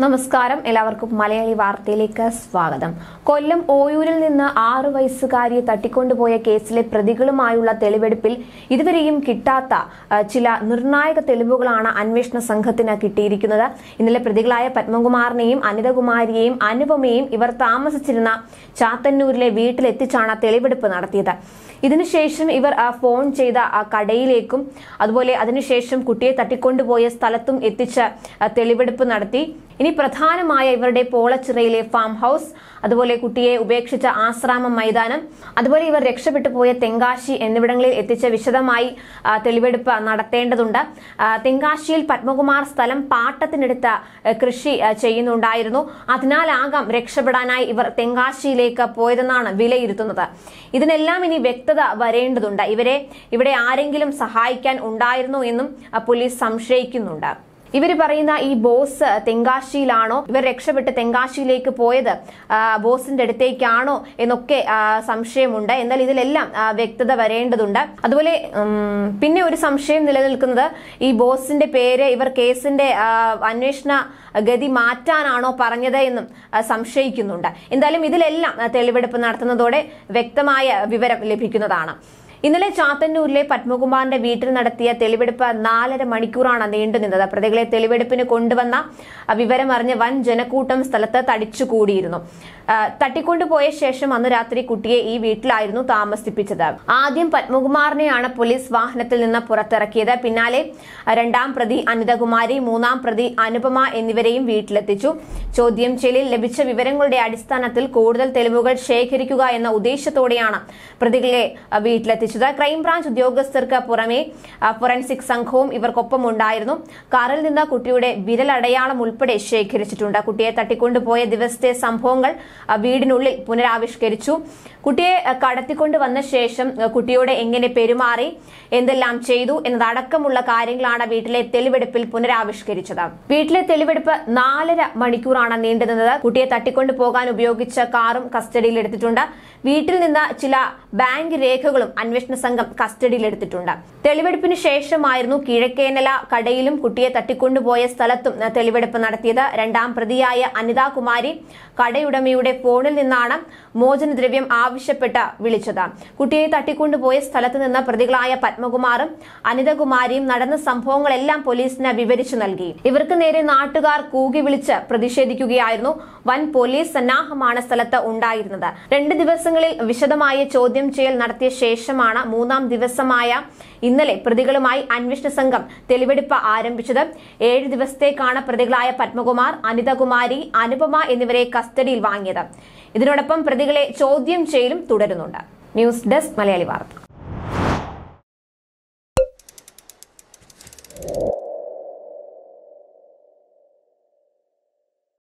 നമസ്കാരം. എല്ലാവർക്കും മലയാളി വാർത്തയിലേക്ക് സ്വാഗതം. കൊല്ലം ഓയൂരിൽ നിന്ന് ആറു വയസ്സുകാരിയെ തട്ടിക്കൊണ്ടുപോയ കേസിലെ പ്രതികളുമായുള്ള തെളിവെടുപ്പിൽ ഇതുവരെയും കിട്ടാത്ത ചില നിർണായക തെളിവുകളാണ് അന്വേഷണ സംഘത്തിന് കിട്ടിയിരിക്കുന്നത്. ഇന്നലെ പ്രതികളായ പത്മകുമാറിനെയും അനിതകുമാരിയെയും അനുപമയെയും ഇവർ താമസിച്ചിരുന്ന ചാത്തന്നൂരിലെ വീട്ടിലെത്തിച്ചാണ് തെളിവെടുപ്പ് നടത്തിയത്. ഇതിനുശേഷം ഇവർ ഫോൺ ചെയ്ത കടയിലേക്കും അതുപോലെ അതിനുശേഷം കുട്ടിയെ തട്ടിക്കൊണ്ടുപോയ സ്ഥലത്തും എത്തിച്ച് തെളിവെടുപ്പ് നടത്തി. ഇനി പ്രധാനമായ ഇവരുടെ പോളച്ചിറയിലെ ഫാം ഹൗസ് അതുപോലെ കുട്ടിയെ ഉപേക്ഷിച്ച ആശ്രാമം മൈതാനം അതുപോലെ ഇവർ രക്ഷപ്പെട്ടു പോയ തെങ്കാശി എന്നിവിടങ്ങളിൽ എത്തിച്ച വിശദമായി തെളിവെടുപ്പ് നടത്തേണ്ടതുണ്ട്. തെങ്കാശിയിൽ പത്മകുമാർ സ്ഥലം പാട്ടത്തിനെടുത്ത കൃഷി ചെയ്യുന്നുണ്ടായിരുന്നു. അതിനാലാകാം രക്ഷപ്പെടാനായി ഇവർ തെങ്കാശിയിലേക്ക് പോയതെന്നാണ് വിലയിരുത്തുന്നത്. ഇതിനെല്ലാം ഇനി വ്യക്തത വരേണ്ടതുണ്ട്. ഇവരെ ഇവിടെ ആരെങ്കിലും സഹായിക്കാൻ ഉണ്ടായിരുന്നു എന്നും പോലീസ് സംശയിക്കുന്നുണ്ട്. ഇവർ പറയുന്ന ഈ ബോസ് തെങ്കാശിയിലാണോ? ഇവർ രക്ഷപ്പെട്ട് തെങ്കാശിയിലേക്ക് പോയത് ബോസിന്റെ അടുത്തേക്കാണോ എന്നൊക്കെ സംശയമുണ്ട്. എന്നാൽ ഇതിലെല്ലാം വ്യക്തത വരേണ്ടതുണ്ട്. അതുപോലെ പിന്നെ ഒരു സംശയം നിലനിൽക്കുന്നത് ഈ ബോസിന്റെ പേര് ഇവർ കേസിന്റെ അന്വേഷണ ഗതി മാറ്റാനാണോ പറഞ്ഞത് എന്നും സംശയിക്കുന്നുണ്ട്. എന്തായാലും ഇതിലെല്ലാം തെളിവെടുപ്പ് നടത്തുന്നതോടെ വ്യക്തമായ വിവരം ലഭിക്കുന്നതാണ്. ഇന്നലെ ചാത്തന്നൂരിലെ പത്മകുമാറിന്റെ വീട്ടിൽ നടത്തിയ തെളിവെടുപ്പ് നാലര മണിക്കൂറാണ് നീണ്ടുനിന്നത്. പ്രതികളെ തെളിവെടുപ്പിന് കൊണ്ടുവന്ന വിവരം വിവരമറിഞ്ഞ് വൻ ജനക്കൂട്ടം സ്ഥലത്ത് തടിച്ചുകൂടിയിരുന്നു. തട്ടിക്കൊണ്ടുപോയ ശേഷം അന്ന് രാത്രി കുട്ടിയെ ഈ വീട്ടിലായിരുന്നു താമസിപ്പിച്ചത്. ആദ്യം പത്മകുമാറിനെയാണ് പോലീസ് വാഹനത്തിൽ നിന്ന് പുറത്തിറക്കിയത്. പിന്നാലെ രണ്ടാം പ്രതി അനിതകുമാരി മൂന്നാം പ്രതി അനുപമ എന്നിവരെയും വീട്ടിലെത്തിച്ചു. ചോദ്യം ചെയ്യലിൽ ലഭിച്ച വിവരങ്ങളുടെ അടിസ്ഥാനത്തിൽ കൂടുതൽ തെളിവുകൾ ശേഖരിക്കുക എന്ന ഉദ്ദേശത്തോടെയാണ് പ്രതികളെ ആ, വീട്ടിലെത്തിച്ചത് ക്രൈംബ്രാഞ്ച് ഉദ്യോഗസ്ഥർക്ക് പുറമെ ഫോറൻസിക് സംഘവും ഇവർക്കൊപ്പം ഉണ്ടായിരുന്നു കാറിൽ നിന്ന് കുട്ടിയുടെ വിരലടയാളം ഉൾപ്പെടെ ശേഖരിച്ചിട്ടുണ്ട്. കുട്ടിയെ തട്ടിക്കൊണ്ടുപോയ ദിവസത്തെ സംഭവങ്ങൾ വീടിനുള്ളിൽ പുനരാവിഷ്കരിച്ചു. കുട്ടിയെ കടത്തിക്കൊണ്ട് വന്ന ശേഷം കുട്ടിയോട് എങ്ങനെ പെരുമാറി എന്തെല്ലാം ചെയ്തു എന്നതടക്കമുള്ള കാര്യങ്ങളാണ് വീട്ടിലെ തെളിവെടുപ്പിൽ പുനരാവിഷ്കരിച്ചത്. വീട്ടിലെ തെളിവെടുപ്പ് നാലര മണിക്കൂറാണ് നീണ്ടുനിന്നത്. കുട്ടിയെ തട്ടിക്കൊണ്ടു പോകാൻ ഉപയോഗിച്ച കാറും കസ്റ്റഡിയിൽ എടുത്തിട്ടുണ്ട്. വീട്ടിൽ നിന്ന് ചില ബാങ്ക് രേഖകളും അന്വേഷണ സംഘം കസ്റ്റഡിയിലെടുത്തിട്ടുണ്ട്. തെളിവെടുപ്പിന് ശേഷമായിരുന്നു കിഴക്കേനല കടയിലും കുട്ടിയെ തട്ടിക്കൊണ്ടുപോയ സ്ഥലത്തും തെളിവെടുപ്പ് നടത്തിയത്. രണ്ടാം പ്രതിയായ അനിതാ കുമാരി കടയുടമയുടെ ഫോണിൽ നിന്നാണ് മോചനദ്രവ്യം ആവശ്യപ്പെട്ട് വിളിച്ചത്. കുട്ടിയെ തട്ടിക്കൊണ്ടുപോയ സ്ഥലത്ത് നിന്ന് പ്രതികളായ പത്മകുമാറും അനിതകുമാരിയും നടന്ന സംഭവങ്ങളെല്ലാം പോലീസിന് വിവരിച്ചു നൽകി. ഇവർക്ക് നേരെ നാട്ടുകാർ കൂകി വിളിച്ച് പ്രതിഷേധിക്കുകയായിരുന്നു വൻ പോലീസ് സന്നാഹമാണ് സ്ഥലത്ത് ഉണ്ടായിരുന്നത്. രണ്ട് ദിവസങ്ങളിൽ വിശദമായ ചോദ്യം ചെയ്യൽ നടത്തിയ ശേഷമാണ് മൂന്നാം ദിവസമായ ഇന്നലെ പ്രതികളുമായി അന്വേഷണ സംഘം തെളിവെടുപ്പ് ആരംഭിച്ചത്. ഏഴ് ദിവസത്തേക്കാണ് പ്രതികളായ പത്മകുമാർ അനിതകുമാരി അനുപമ എന്നിവരെ കസ്റ്റഡിയിൽ വാങ്ങിയത്. ഇതിനോടൊപ്പം പ്രതികളെ ചോദ്യം ചെയ്യലും തുടരുന്നുണ്ട്. ന്യൂസ് ഡെസ്ക് മലയാളി വാർത്ത.